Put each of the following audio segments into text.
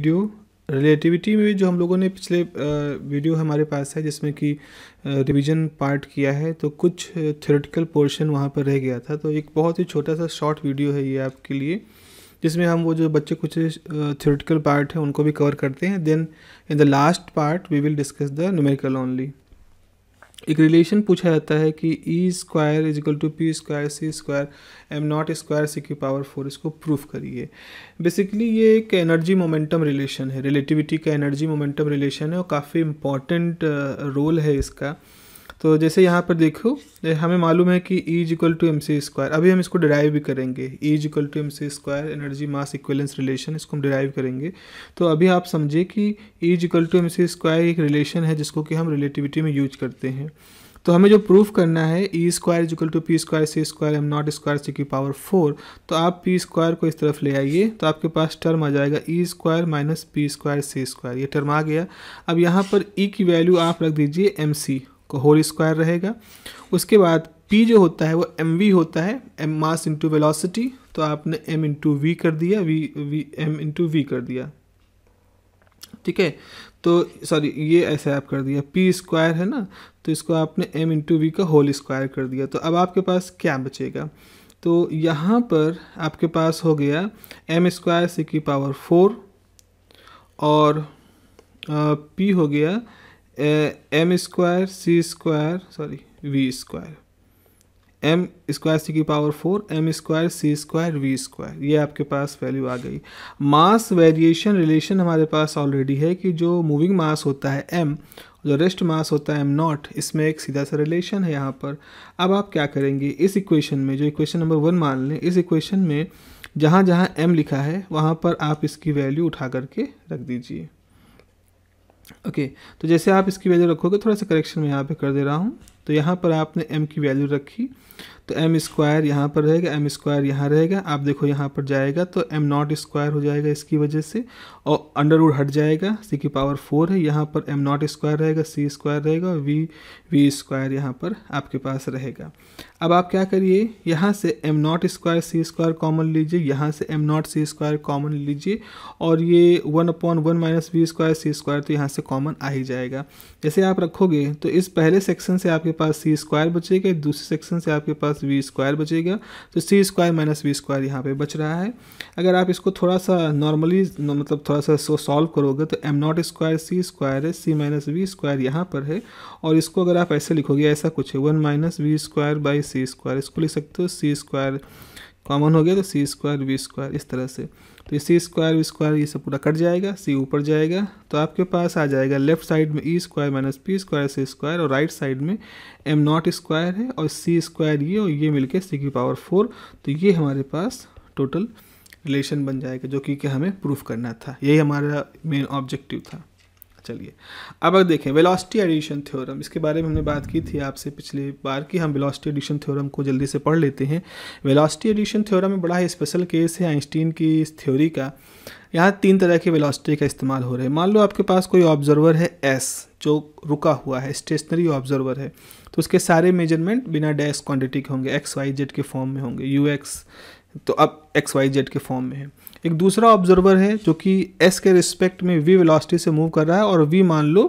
Video relativity में जो हम लोगों ने पिछले वीडियो हमारे पास है, जिसमें कि रिवीजन पार्ट किया है तो कुछ थ्योरेटिकल पोर्शन वहाँ पर रह गया था। तो एक बहुत ही छोटा सा शॉर्ट वीडियो है ये आपके लिए, जिसमें हम वो जो बच्चे कुछ थ्योरेटिकल पार्ट है, उनको भी कवर करते हैं। Then in the last part we will discuss the numerical only एक रिलेशन पूछा जाता है कि E square is equal to P square C square M naught square C की पावर फोर इसको प्रूफ करिए। बेसिकली ये एक एनर्जी मोमेंटम रिलेशन है रिलेटिविटी का एनर्जी मोमेंटम रिलेशन है और काफ़ी इंपॉर्टेंट रोल है इसका। तो जैसे यहाँ पर देखो हमें मालूम है कि E equal to M C square अभी हम इसको डिराइव भी करेंगे। E equal to M C square energy mass equivalence relation इसको हम डिराइव करेंगे। तो अभी आप समझिए कि E equal to M C square एक रिलेशन है जिसको कि हम रिलेटिविटी में यूज़ करते हैं। तो हमें जो प्रूफ करना है E square is equal to P square C square M naught square C की पावर फोर तो आप पी स्क्वायर को इस तरफ़ ले आइए तो आपके पास टर्म आ जाएगा E square minus P square C square ये टर्म आ गया। अब यहाँ पर ई e की वैल्यू आप रख दीजिए एम सी होल स्क्वायर रहेगा। उसके बाद p जो होता है, वो एम वी होता है। एम मास इंटू वेलोसिटी तो आपने m इंटू वी कर दिया, v V M into V कर दिया। ठीक है? तो सॉरी ये ऐसे आप कर दिया। P स्क्वायर है ना? तो इसको आपने m इंटू वी का होल स्क्वायर कर दिया। तो अब आपके पास क्या बचेगा? तो यहाँ पर आपके पास हो गया एम स्क्वायर सी की पावर फोर और पी हो गया M square C square sorry V square M square C की power four M square C square V square ये आपके पास वैल्यू आ गई। मास वेरिएशन रिलेशन हमारे पास ऑलरेडी है कि जो मूविंग मास होता है एम जो रेस्ट मास होता है एम नॉट इसमें एक सीधा सा रिलेशन है यहाँ पर। अब आप क्या करेंगे? इस इक्वेशन में, जो इक्वेशन नंबर वन मान लें, इस इक्वेशन में जहाँ जहाँ एम लिखा है, वहाँ पर आप इसकी वैल्यू उठा करके रख दीजिए। ओके तो जैसे आप इसकी वैल्यू रखोगे, थोड़ा सा करेक्शन मैं यहाँ पे कर दे रहा हूँ। तो यहाँ पर आपने m की वैल्यू रखी। तो एम स्क्वायर यहाँ पर रहेगा एम स्क्वायर यहाँ रहेगा, आप देखो यहाँ पर जाएगा तो एम नॉट स्क्वायर हो जाएगा इसकी वजह से और अंडर रूड हट जाएगा सी की पावर फोर है, यहाँ पर एम नॉट स्क्वायर रहेगा सी स्क्वायर रहेगा और वी वी स्क्वायर यहाँ पर आपके पास रहेगा। अब आप क्या करिए, यहाँ से M naught square C square common लीजिए, यहाँ से M naught C square common लीजिए और ये one upon one minus V square C square तो यहाँ से कॉमन आ ही जाएगा। जैसे आप रखोगे तो इस पहले सेक्शन से आपके पास सी स्क्वायर बचेगा दूसरे सेक्शन से आपके पास वी स्क्वायर बचेगा तो C square minus V square यहाँ पे बच रहा है। अगर आप इसको थोड़ा सा नॉर्मली मतलब थोड़ा सा सो सॉल्व करोगे तो M naught square C square है सी माइनस वी स्क्वायर यहाँ पर है। और इसको अगर आप ऐसे लिखोगे, ऐसा कुछ है one minus V square by C square इसको लिख सकते हो सी स्क्वायर कॉमन हो गया तो सी स्क्वायर वी स्क्वायर इस तरह से। तो सी स्क्वायर स्क्वायर ये सब पूरा कट जाएगा सी ऊपर जाएगा तो आपके पास आ जाएगा लेफ़्ट साइड में E square minus P square C square और राइट साइड में एम नॉट स्क्वायर है और सी स्क्वायर ये और ये मिलके सी की पावर फोर तो ये हमारे पास टोटल रिलेशन बन जाएगा, जो कि हमें प्रूफ करना था। यही हमारा मेन ऑब्जेक्टिव था। चलिए। अब अगर देखें वेलोसिटी एडिशन थ्योरम इसके बारे में हमने बात की थी आपसे पिछले बार कि हम वेलोसिटी एडिशन थ्योरम को जल्दी से पढ़ लेते हैं। वेलोसिटी एडिशन थ्योरम में बड़ा ही स्पेशल केस है आइंस्टीन की इस थ्योरी का। यहाँ तीन तरह की वेलोसिटी का इस्तेमाल हो रहा है। मान लो आपके पास कोई ऑब्जर्वर है एस जो रुका हुआ है स्टेशनरी ऑब्जर्वर है तो उसके सारे मेज़रमेंट बिना डैश क्वांटिटी के होंगे। एक्स वाई जेड के फॉर्म में होंगे। यू एक्स तो अब एक्स वाई जेड के फॉर्म में है। एक दूसरा ऑब्जर्वर है जो कि एस के रिस्पेक्ट में वी वेलोसिटी से मूव कर रहा है और वी मान लो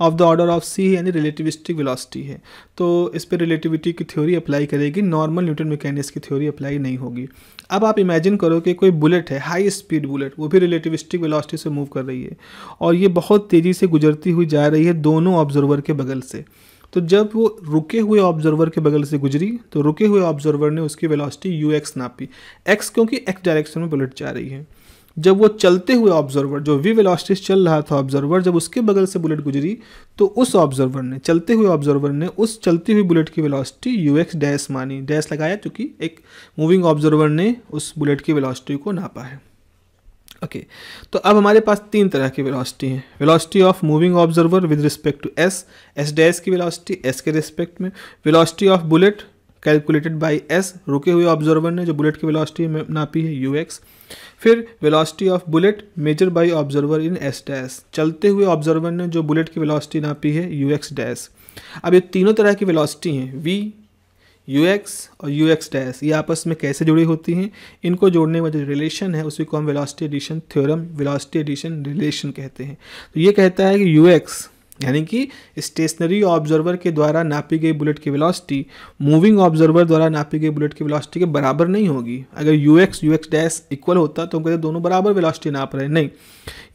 of the order of C यानी रिलेटिविस्टिक वेलोसिटी है। तो इस पर रिलेटिविटी की थ्योरी अप्लाई करेगी नॉर्मल न्यूटन मैकेनिक्स की थ्योरी अप्लाई नहीं होगी। अब आप इमेजिन करो कि कोई बुलेट है हाई स्पीड बुलेट वो भी रिलेटिविस्टिक वेलोसिटी से मूव कर रही है और ये बहुत तेज़ी से गुजरती हुई जा रही है दोनों ऑब्जर्वर के बगल से। तो जब वो रुके हुए ऑब्जर्वर के बगल से गुजरी तो रुके हुए ऑब्जर्वर ने उसकी वेलोसिटी यू एक्स नापी। एक्स क्योंकि एक्स डायरेक्शन में बुलेट जा रही है। जब वो चलते हुए ऑब्जर्वर जो वी वेलोसिटी चल रहा था ऑब्जर्वर जब उसके बगल से बुलेट गुजरी तो उस ऑब्जर्वर ने, चलते हुए ऑब्जर्वर ने उस चलती हुई बुलेट की वेलोसिटी यू एक्स डैश मानी। डैश लगाया क्योंकि एक मूविंग ऑब्जर्वर ने उस बुलेट की वेलोसिटी को नापा है। ओके तो अब हमारे पास तीन तरह की वेलोसिटी है। Velocity of moving observer with respect to S S dash की वेलोसिटी एस के रिस्पेक्ट में। Velocity of bullet calculated by S रुके हुए ऑब्जर्वर ने जो बुलेट की वेलोसिटी नापी है यू एक्स फिर velocity of bullet measure by observer in S dash चलते हुए ऑब्जर्वर ने जो बुलेट की वेलोसिटी नापी है यू एक्स डैश अब ये तीनों तरह की वेलोसिटी हैं। वी यू एक्स और यू एक्स डैश ये आपस में कैसे जुड़ी होती हैं? इनको जोड़ने में जो रिलेशन है, उसी को हम velocity addition theorem velocity addition relation कहते हैं। तो ये कहता है कि यू एक्स यानी कि स्टेशनरी ऑब्जर्वर के द्वारा नापी गई बुलेट की वेलोसिटी मूविंग ऑब्जर्वर द्वारा नापी गई बुलेट की वेलोसिटी के बराबर नहीं होगी। अगर U X U X dash equal होता तो हम कहते दोनों बराबर वेलोसिटी नाप रहे नहीं,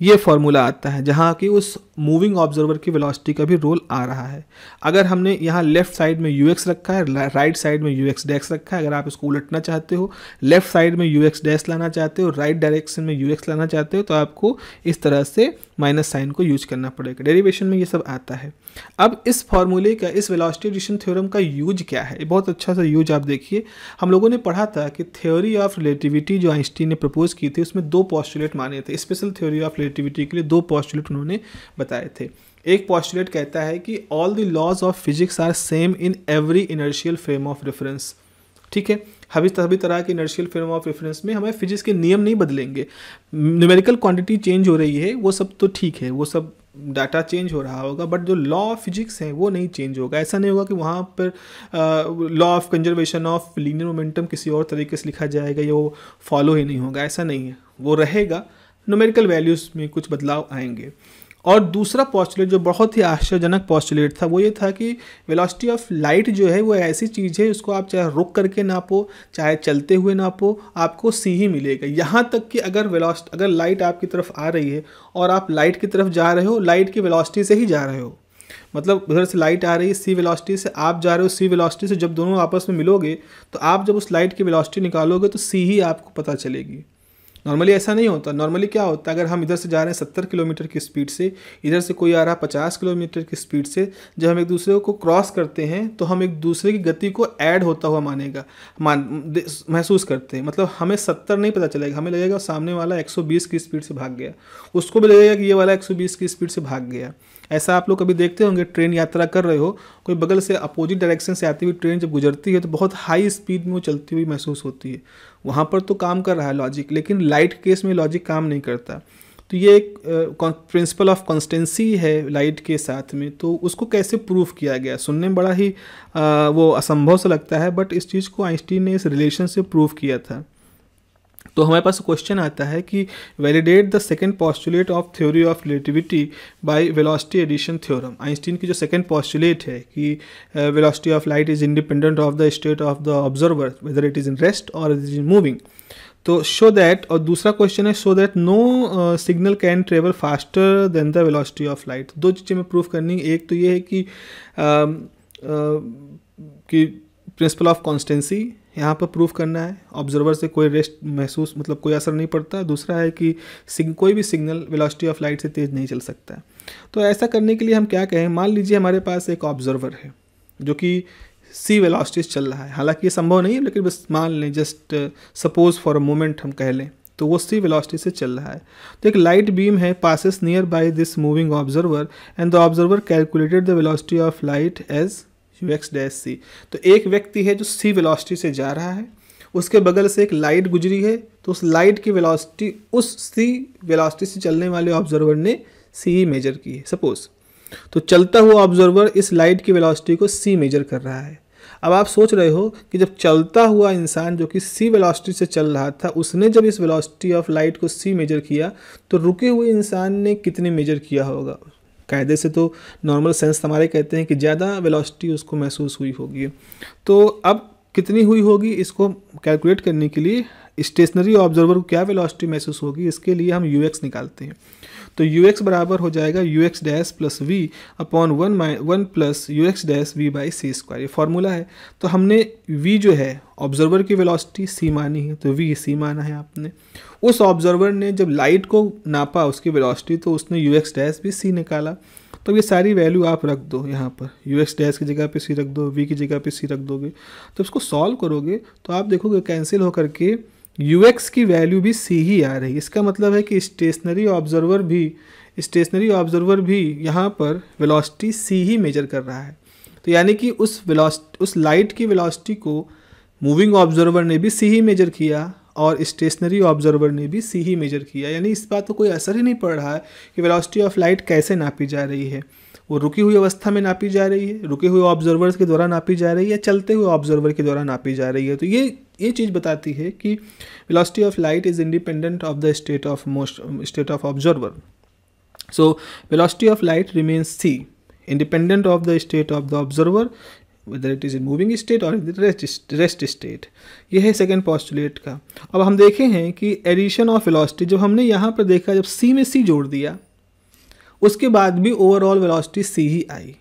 ये फॉर्मूला आता है जहाँ कि उस मूविंग ऑब्जर्वर की वेलोसिटी का भी रोल आ रहा है। अगर हमने यहाँ लेफ़्ट साइड में यू एक्स रखा है राइट साइड में यू एक्स रखा है, अगर आप इसको उलटना चाहते हो लेफ़्ट साइड में यू एक्स डैश लाना चाहते हो राइट डायरेक्शन में यू एक्स लाना चाहते हो तो आपको इस तरह से माइनस साइन को यूज़ करना पड़ेगा। डेरिवेशन में ये सब आता है। अब इस फॉर्मूले का, इस वेलोसिटी एडिशन थ्योरम का यूज़ क्या है? बहुत अच्छा सा यूज़ आप देखिए। हम लोगों ने पढ़ा था कि थ्योरी ऑफ़ रिलेटिविटी जो आइंस्टीन ने प्रपोज की थी, उसमें दो पॉस्टुलेट माने थे। स्पेशल थ्योरी ऑफ़ रिलेटिविटी के लिए दो पॉस्टुलेट उन्होंने बताए थे। एक पॉस्टुलेट कहता है कि all the laws of physics are same in every inertial frame of reference ठीक है? हभी सभी तरह के इनर्शियल फ्रेम ऑफ़ रेफरेंस में हमें फिजिक्स के नियम नहीं बदलेंगे। न्यूमेरिकल क्वांटिटी चेंज हो रही है, वो सब तो ठीक है, वो सब डाटा चेंज हो रहा होगा बट जो लॉ ऑफ़ फिजिक्स है, वो नहीं चेंज होगा। ऐसा नहीं होगा कि वहाँ पर law of conservation of linear momentum किसी और तरीके से लिखा जाएगा या वो फॉलो ही नहीं होगा। ऐसा नहीं है। वो रहेगा। न्यूमेरिकल वैल्यूज़ में कुछ बदलाव आएँगे। और दूसरा पॉस्टुलेट जो बहुत ही आश्चर्यजनक पॉस्टुलेट था, वो ये था कि वेलोसिटी ऑफ़ लाइट जो है, वो ऐसी चीज़ है, उसको आप चाहे रुक करके नापो, चाहे चलते हुए नापो, आपको सी ही मिलेगा। यहाँ तक कि अगर वेलोस्ट अगर लाइट आपकी तरफ़ आ रही है और आप लाइट की तरफ़ जा रहे हो लाइट की वेलोसिटी से ही जा रहे हो। मतलब उधर से लाइट आ रही है सी वेलोसिटी से आप जा रहे हो सी वेलोसिटी से जब दोनों आपस में मिलोगे तो आप जब उस लाइट की वेलोसिटी निकालोगे तो सी ही आपको पता चलेगी। नॉर्मली ऐसा नहीं होता। नॉर्मली क्या होता है? अगर हम इधर से जा रहे हैं सत्तर किलोमीटर की स्पीड से, इधर से कोई आ रहा है पचास किलोमीटर की स्पीड से, जब हम एक दूसरे को क्रॉस करते हैं तो हम एक दूसरे की गति को ऐड होता हुआ मानेगा। मान महसूस करते हैं। मतलब हमें सत्तर नहीं पता चलेगा। हमें लगेगा सामने वाला एक सौ बीस की स्पीड से भाग गया। उसको भी लगेगा कि ये वाला एक सौ बीस की स्पीड से भाग गया। ऐसा आप लोग कभी देखते होंगे ट्रेन यात्रा कर रहे हो कोई बगल से अपोजिट डायरेक्शन से आती हुई ट्रेन जब गुजरती है तो बहुत हाई स्पीड में वो चलती हुई महसूस होती है। वहाँ पर तो काम कर रहा है लॉजिक लेकिन लाइट केस में लॉजिक काम नहीं करता। तो ये एक प्रिंसिपल ऑफ़ कॉन्स्टेंसी है लाइट के साथ में तो उसको कैसे प्रूफ किया गया? सुनने में बड़ा ही आ, वो असंभव सा लगता है बट इस चीज़ को आइंस्टीन ने इस रिलेशन से प्रूफ किया था। तो हमारे पास क्वेश्चन आता है कि validate the second postulate of theory of relativity by velocity addition theorem Einstein की जो सेकेंड पॉस्टुलेट है कि velocity of light is independent of the state of the observer whether it is in rest और it is in moving तो show that और दूसरा question है show that no signal can travel faster than the velocity of light दो चीज़ें मैं proof करनी एक तो ये है कि uh, uh, कि प्रिंसिपल ऑफ़ कॉन्स्टेंसी यहाँ पर प्रूफ करना है। ऑब्जर्वर से कोई रेस्ट महसूस मतलब कोई असर नहीं पड़ता। दूसरा है कि सिग कोई भी सिग्नल वेलोसिटी ऑफ़ लाइट से तेज़ नहीं चल सकता तो ऐसा करने के लिए हम क्या कहें, मान लीजिए हमारे पास एक ऑब्जर्वर है, जो कि सी वेलोसिटी चल रहा है। हालाँकि ये संभव नहीं है, लेकिन बस मान लें just suppose for a moment हम कह लें तो वो सी वेलोसिटी से चल रहा है। तो एक लाइट बीम है passes nearby this moving observer and the observer calculated the velocity of light as U X dash C तो एक व्यक्ति है जो सी वेलोसिटी से जा रहा है, उसके बगल से एक लाइट गुजरी है तो उस लाइट की वेलोसिटी उस सी वेलोसिटी से चलने वाले ऑब्जर्वर ने सी मेजर की है सपोज़ तो चलता हुआ ऑब्जर्वर इस लाइट की वेलोसिटी को सी मेजर कर रहा है। अब आप सोच रहे हो कि जब चलता हुआ इंसान जो कि सी वेलोसिटी से चल रहा था, उसने जब इस वेलोसिटी ऑफ़ लाइट को सी मेजर किया तो रुके हुए इंसान ने कितने मेजर किया होगा? कायदे से तो नॉर्मल सेंस हमारे कहते हैं कि ज़्यादा वेलोसिटी उसको महसूस हुई होगी। तो अब कितनी हुई होगी इसको कैलकुलेट करने के लिए स्टेशनरी ऑब्जर्वर को क्या वेलोसिटी महसूस होगी, इसके लिए हम यूएक्स निकालते हैं। तो यू एक्स बराबर हो जाएगा U X dash plus V upon one minus one plus U X dash V by C square ये फॉर्मूला है। तो हमने वी जो है ऑब्जर्वर की वेलोसिटी सी मानी है। तो वी सी माना है आपने। उस ऑब्जर्वर ने जब लाइट को नापा उसकी वेलोसिटी तो उसने यू एक्स डैश भी सी निकाला। तो ये सारी वैल्यू आप रख दो यहाँ पर। यू एक्स डैश की जगह पे सी रख दो वी की जगह पे सी रख दोगे। तो इसको सॉल्व करोगे तो आप देखोगे कैंसिल होकर के यू एक्स की वैल्यू भी सी ही आ रही। इसका मतलब है कि स्टेशनरी ऑब्जर्वर भी स्टेशनरी ऑब्जर्वर भी यहाँ पर वेलोसिटी सी ही मेजर कर रहा है। तो यानी कि उस वेलोसिटी उस लाइट की वेलोसिटी को मूविंग ऑब्जर्वर ने भी सी ही मेजर किया और स्टेशनरी ऑब्जर्वर ने भी सी ही मेजर किया। यानी इस बात को कोई असर ही नहीं पड़ रहा है कि वेलोसिटी ऑफ़ लाइट कैसे नापी जा रही है। वो रुकी हुई अवस्था में नापी जा रही है रुके हुए ऑब्जर्वर्स के द्वारा नापी जा रही है या चलते हुए ऑब्जर्वर के द्वारा नापी जा रही है। तो ये ये चीज़ बताती है कि velocity of light is independent of the state of most state of observer so velocity of light remains C independent of the state of the observer whether it is in moving state or in the rest, rest state. ये है second postulate का। अब हम देखे हैं कि addition of velocity जब हमने यहाँ पर देखा जब सी में सी जोड़ दिया उसके बाद भी ओवरऑल वेलोसिटी सी ही आई।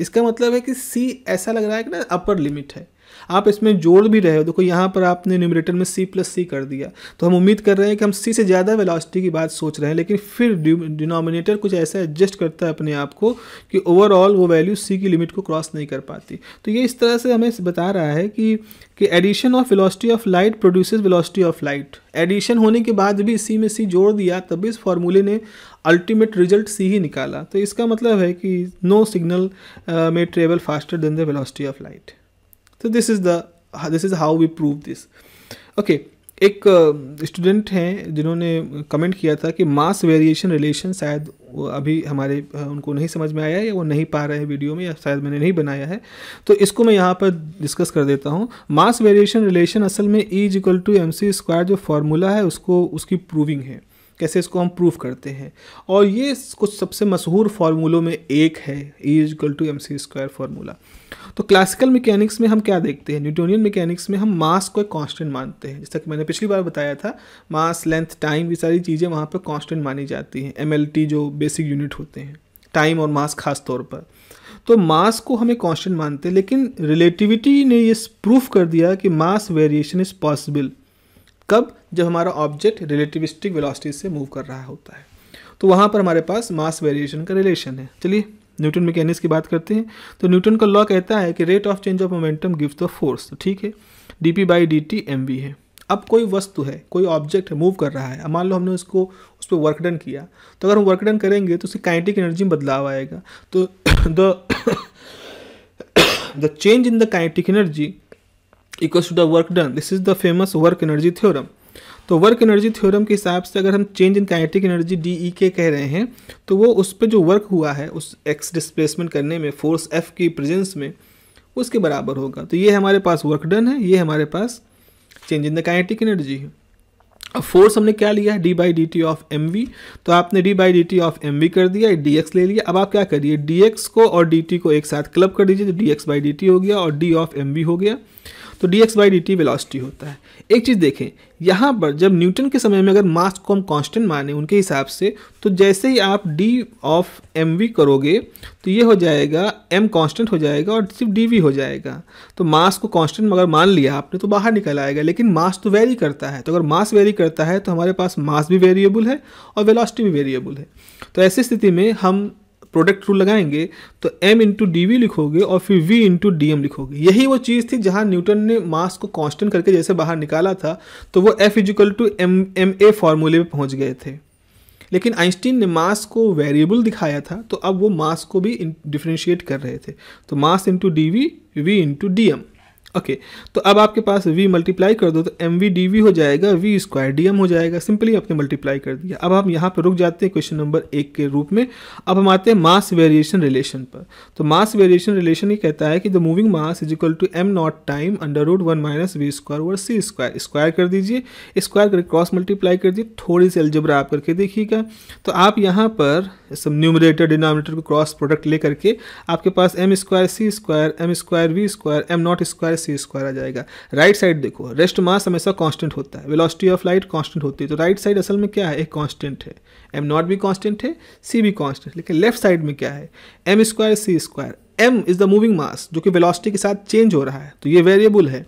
इसका मतलब है कि सी ऐसा लग रहा है कि ना अपर लिमिट है। आप इसमें जोड़ भी रहे हो। देखो, यहाँ पर आपने न्यूमरेटर में सी प्लस सी कर दिया। तो हम उम्मीद कर रहे हैं कि हम सी से ज़्यादा वेलोसिटी की बात सोच रहे हैं, लेकिन फिर डिनोमिनेटर कुछ ऐसा एडजस्ट करता है अपने आप को कि ओवरऑल वो वैल्यू सी की लिमिट को क्रॉस नहीं कर पाती। तो ये इस तरह से हमें बता रहा है कि कि addition of velocity of light produces velocity of light addition होने के बाद भी सी में सी जोड़ दिया तभी इस फॉर्मूले ने अल्टीमेट रिज़ल्ट सी ही निकाला। तो इसका मतलब है कि नो सिग्नल में travel faster than the velocity of light तो this is the this is how we prove this okay एक स्टूडेंट uh, हैं जिन्होंने कमेंट किया था कि मास वेरिएशन रिलेशन शायद अभी हमारे uh, उनको नहीं समझ में आया है या वो नहीं पा रहे हैं वीडियो में या शायद मैंने नहीं बनाया है। तो इसको मैं यहाँ पर डिस्कस कर देता हूँ। मास वेरिएशन रिलेशन असल में E is equal to M C square जो फार्मूला है उसको उसकी प्रूविंग है। कैसे इसको हम प्रूफ करते हैं। और ये कुछ सबसे मशहूर फार्मूलों में एक है E to M C square formula तो क्लासिकल मैकेनिक्स में हम क्या देखते हैं? न्यूटोनियन मैकेनिक्स में हम मास को एक कांस्टेंट मानते हैं। जैसा कि मैंने पिछली बार बताया था मास लेंथ टाइम ये सारी चीज़ें वहाँ पर कांस्टेंट मानी जाती हैं। MLT जो बेसिक यूनिट होते हैं। टाइम और मास खास तौर पर। तो मास को हमें कांस्टेंट मानते हैं, लेकिन रिलेटिविटी ने ये प्रूफ कर दिया कि मास वेरिएशन इज़ पॉसिबल कब जब हमारा ऑब्जेक्ट रिलेटिविस्टिक वेलोसिटी से मूव कर रहा होता है। तो वहाँ पर हमारे पास मास वेरिएशन का रिलेशन है। चलिए न्यूटन मैकेनिक्स की बात करते हैं। तो न्यूटन का लॉ कहता है कि rate of change of momentum gives the force तो ठीक है D P by D T M V है। अब कोई वस्तु है, कोई ऑब्जेक्ट है मूव कर रहा है, मान लो हमने उसको उस पर वर्क डन किया तो अगर हम वर्क डन करेंगे तो उसकी काइनेटिक एनर्जी में बदलाव आएगा। तो the the change in the kinetic energy equals to the work done this is the famous work energy theorem तो वर्क एनर्जी थ्योरम के हिसाब से अगर हम change in kinetic energy D E के कह रहे हैं तो वो उस पर जो वर्क हुआ है, उस एक्स डिस्प्लेसमेंट करने में फोर्स एफ़ की प्रेजेंस में, उसके बराबर होगा। तो ये हमारे पास वर्क डन है, ये हमारे पास change in the kinetic energy है। अब फोर्स हमने क्या लिया है? D by D T of M V तो आपने D by D T of M V कर दिया डी एक्स ले लिया। अब आप क्या करिए? डी एक्स को और डी टी को एक साथ क्लब कर दीजिए तो D X by D T हो गया और डी ऑफ़ एम वी हो गया। तो D X by D T velocity होता है। एक चीज़ देखें, यहाँ पर जब न्यूटन के समय में अगर मास को हम कांस्टेंट माने उनके हिसाब से तो जैसे ही आप डी ऑफ़ एम वी करोगे तो ये हो जाएगा एम कांस्टेंट हो जाएगा और सिर्फ़ डी वी हो जाएगा। तो मास को कांस्टेंट अगर मान लिया आपने तो बाहर निकल आएगा, लेकिन मास तो वेरी करता है। तो अगर मास वेरी करता है तो हमारे पास मास भी वेरिएबल है और वेलासिटी भी वेरिएबल है। तो ऐसी स्थिति में हम प्रोडक्ट रूल लगाएँगे तो एम इंटू डी वी लिखोगे और फिर वी इंटू डी एम लिखोगे। यही वो चीज़ थी जहाँ न्यूटन ने मास को कांस्टेंट करके जैसे बाहर निकाला था तो वो F equal to M M A फार्मूले पर पहुँच गए थे। लेकिन आइंस्टीन ने मास को वेरिएबल दिखाया था तो अब वो मास को भी डिफ्रेंशिएट कर रहे थे। तो mass into D V V into D M okay तो अब आपके पास v मल्टीप्लाई कर दो तो एम वी डी वी हो जाएगा वी स्क्वायर डी एम हो जाएगा। सिंपली आपने मल्टीप्लाई कर दिया। अब हम यहाँ पर रुक जाते हैं क्वेश्चन नंबर एक के रूप में। अब हम आते हैं मास वेरिएशन रिलेशन पर। तो मास वेरिएशन रिलेशन ये कहता है कि the moving mass is equal to M naught time under root one minus V square over C square square कर दीजिए। स्क्वायर करके क्रॉस मल्टीप्लाई कर दीजिए। थोड़ी सी एल्जबरा आप करके देखिएगा। तो आप यहाँ पर सब न्यूमरेटर डिनोमिनेटर को क्रॉस प्रोडक्ट ले करके आपके पास M square C square M square V square M naught square C square आ जाएगा। राइट साइड देखो रेस्ट मास हमेशा कांस्टेंट होता है। वेलोसिटी ऑफ़ लाइट कांस्टेंट होती है। तो राइट साइड असल में क्या है? एक कांस्टेंट है। एम नॉट भी कांस्टेंट है सी भी कांस्टेंट लेकिन लेफ़्ट साइड में क्या है? M square C square M is the moving mass जो कि वेलोसिटी के साथ चेंज हो रहा है। तो ये वेरिएबल है।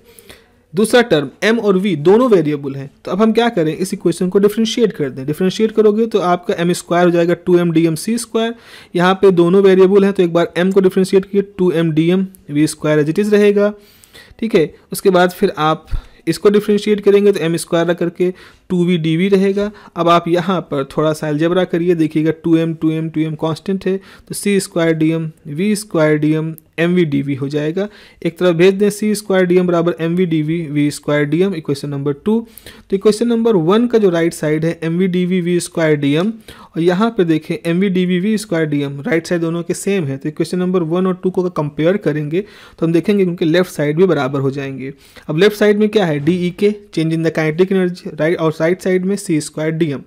दूसरा टर्म m और v दोनों वेरिएबल हैं। तो अब हम क्या करें? इस इक्वेशन को डिफ्रेंशिएट कर दें। डिफ्रेंशिएट करोगे तो आपका m स्क्वायर हो जाएगा two M D M C square यहाँ पे दोनों वेरिएबल हैं तो एक बार m को डिफ्रेंशिएट किए two M D M V square as it is रहेगा। ठीक है? उसके बाद फिर आप इसको डिफ्रेंशिएट करेंगे तो एम स्क्वायर रख करके टू वी डी वी रहेगा। अब आप यहाँ पर थोड़ा सा अलजबरा करिए, देखिएगा two M two M two M constant है तो C square D M, V square D M M V D V हो जाएगा। एक तरफ़ भेज दें सी स्क्वायर डी एम बराबर M V D V V square D M, equation number two. तो इक्वेशन नंबर वन का जो राइट साइड है, M V D V V square D M, और यहाँ पे देखें M V D V V square D M, right side दोनों के सेम है। तो इक्वेशन नंबर वन और टू को कंपेयर करेंगे तो हम देखेंगे उनके लेफ़्ट साइड भी बराबर हो जाएँगे। अब लेफ़्ट साइड में क्या है? D E K, change in the kinetic energy, right और राइट साइड में सी स्क्वायर डी एम।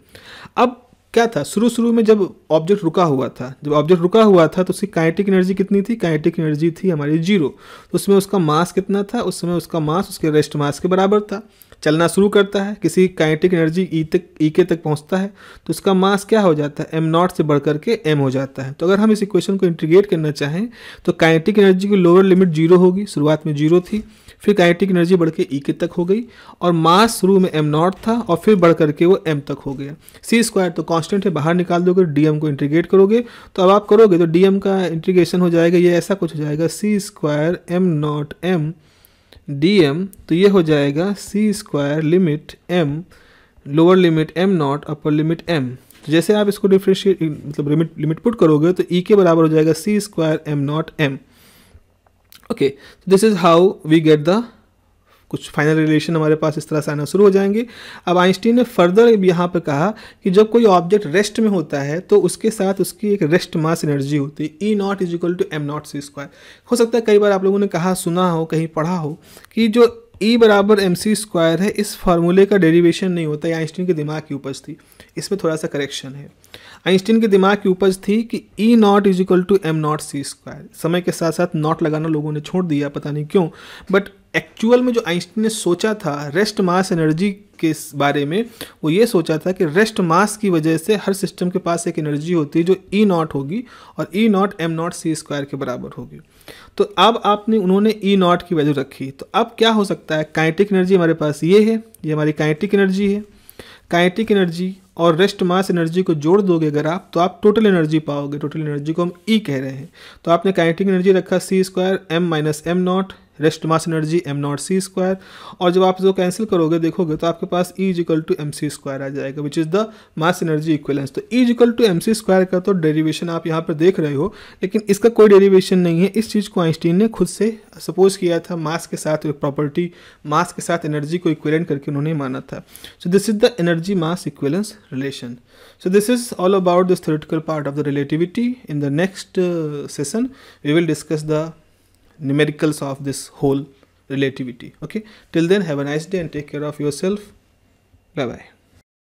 अब क्या था? शुरू शुरू में जब ऑब्जेक्ट रुका हुआ था, जब ऑब्जेक्ट रुका हुआ था तो उसकी काइनेटिक एनर्जी कितनी थी? काइनेटिक एनर्जी थी हमारी ज़ीरो। तो उसमें उसका मास कितना था? उस समय उसका मास, उसके रेस्ट मास के बराबर था। चलना शुरू करता है, किसी काइनेटिक एनर्जी ई तक, ई के तक पहुँचता है तो उसका मास क्या हो जाता है? एम नॉट से बढ़ करके एम हो जाता है। तो अगर हम इस इक्वेशन को इंटीग्रेट करना चाहें तो काइनेटिक एनर्जी की लोअर लिमिट ज़ीरो होगी, शुरुआत में ज़ीरो थी। फिर काइनेटिक एनर्जी बढ़ के ई के तक हो गई और मास शुरू में एम नॉट था और फिर बढ़ करके वो एम तक हो गया। सी स्क्वायर तो कांस्टेंट है, बाहर निकाल दोगे डी एम को इंटीग्रेट करोगे तो अब आप करोगे तो डी एम का इंटीग्रेशन हो जाएगा, ये ऐसा कुछ हो जाएगा C square M nought M D M तो ये हो जाएगा C square limit M lower limit M nought upper limit M जैसे आप इसको डिफ्रेंशिएट मतलब लिमिट लिमिट पुट करोगे तो ई e के बराबर हो जाएगा C square M nought M okay this is how we get the कुछ फाइनल रिलेशन हमारे पास इस तरह से आना शुरू हो जाएँगे। अब आइंस्टीन ने फर्दर यहाँ पर कहा कि जब कोई ऑब्जेक्ट रेस्ट में होता है तो उसके साथ उसकी एक रेस्ट मास एनर्जी होती है। E nought is equal to M nought C square हो सकता है कई बार आप लोगों ने कहा, सुना हो, कहीं पढ़ा हो कि जो ई e बराबर एम सी स्क्वायर है, इस फार्मूले का डेरिवेशन नहीं होता है आइंस्टीन के दिमाग की उपज थी। इसमें थोड़ा सा करेक्शन है। आइंस्टीन के दिमाग की उपज थी कि E nought is equal to M nought C square समय के साथ साथ नॉट लगाना लोगों ने छोड़ दिया, पता नहीं क्यों। बट एक्चुअल में जो आइंस्टीन ने सोचा था रेस्ट मास एनर्जी के बारे में, वो ये सोचा था कि रेस्ट मास की वजह से हर सिस्टम के पास एक एनर्जी होती है जो ई e नॉट होगी और E nought M nought C square के बराबर होगी। तो अब आपने, उन्होंने ई e नॉट की वैल्यू रखी। तो अब क्या हो सकता है? काइनेटिक एनर्जी हमारे पास ये है, ये हमारी काइनेटिक एनर्जी है। काइनेटिक एनर्जी और रेस्ट मास एनर्जी को जोड़ दोगे अगर आप तो आप टोटल एनर्जी पाओगे। टोटल एनर्जी को हम ई e कह रहे हैं। तो आपने काइनेटिक एनर्जी रखा C square M minus M nought rest mass energy M nought C square. और जब आप इसको कैंसिल करोगे देखोगे तो आपके पास E equal to M C square आ जाएगा which is the mass energy equivalence तो E equal to M C square का तो डेरिवेशन आप यहाँ पर देख रहे हो लेकिन इसका कोई डेरिवेशन नहीं है। इस चीज़ को आइंस्टीन ने खुद से सपोज़ किया था मास के साथ प्रॉपर्टी मास के साथ एनर्जी को इक्वलेंट करके उन्होंने माना था। So this is the energy mass equivalence relation so this is all about theoretical part of the relativity. In the next uh, session, we will discuss the numericals of this whole relativity. Okay? Till then have a nice day and take care of yourself. Bye bye